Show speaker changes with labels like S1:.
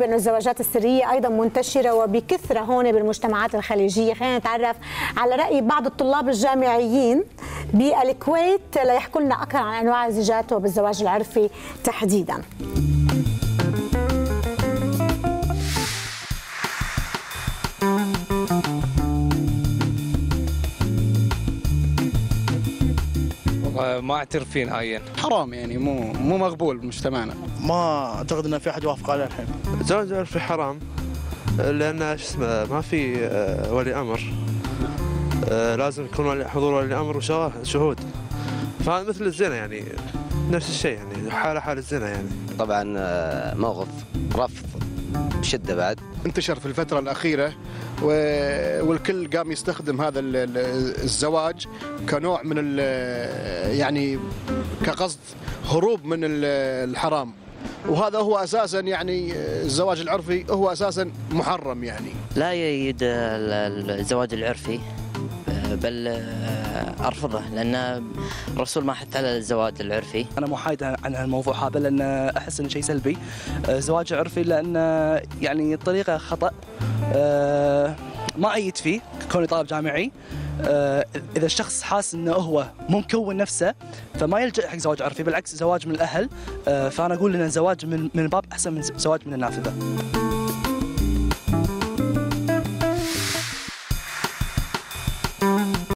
S1: بأن الزواجات السرية أيضا منتشرة وبكثرة هون بالمجتمعات الخليجية. خلينا نتعرف على رأي بعض الطلاب الجامعيين بالكويت ليحكوا لنا أكثر عن أنواع الزواجات وبالزواج العرفي تحديدا.
S2: ما أعترف فيه نهائيا.
S3: حرام يعني مو مو مقبول بمجتمعنا
S4: ما أعتقد إن في أحد يوافق عليه الحين.
S5: الزواج العرفي حرام لأن شو اسمه ما في آه، ولي أمر. آه، لازم يكون حضور ولي أمر وشهود فهذا مثل الزنا يعني نفس الشيء يعني حالة حال الزنا يعني.
S6: طبعا آه، موقف رفض بشدة بعد.
S7: انتشر في الفترة الأخيرة و- والكل قام يستخدم هذا ال- ال- الزواج كنوع من ال- يعني كقصد هروب من ال- الحرام. وهذا هو أساسا يعني الزواج العرفي هو أساسا محرم يعني.
S8: لا يؤيد ال- الزواج العرفي. بل أرفضه لأن الرسول ما حث على الزواج العرفي.
S9: أنا محايد عن الموضوع هذا لأن أحس إنه شيء سلبي. الزواج العرفي لأن يعني الطريقة خطأ. أه، ما أيد فيه كوني طالب جامعي. أه، إذا الشخص حاس إنه هو مو مكون نفسه فما يلجأ حق زواج عرفي بالعكس زواج من الأهل. أه، فأنا أقول إن الزواج من من الباب أحسن من زواج من النافذة.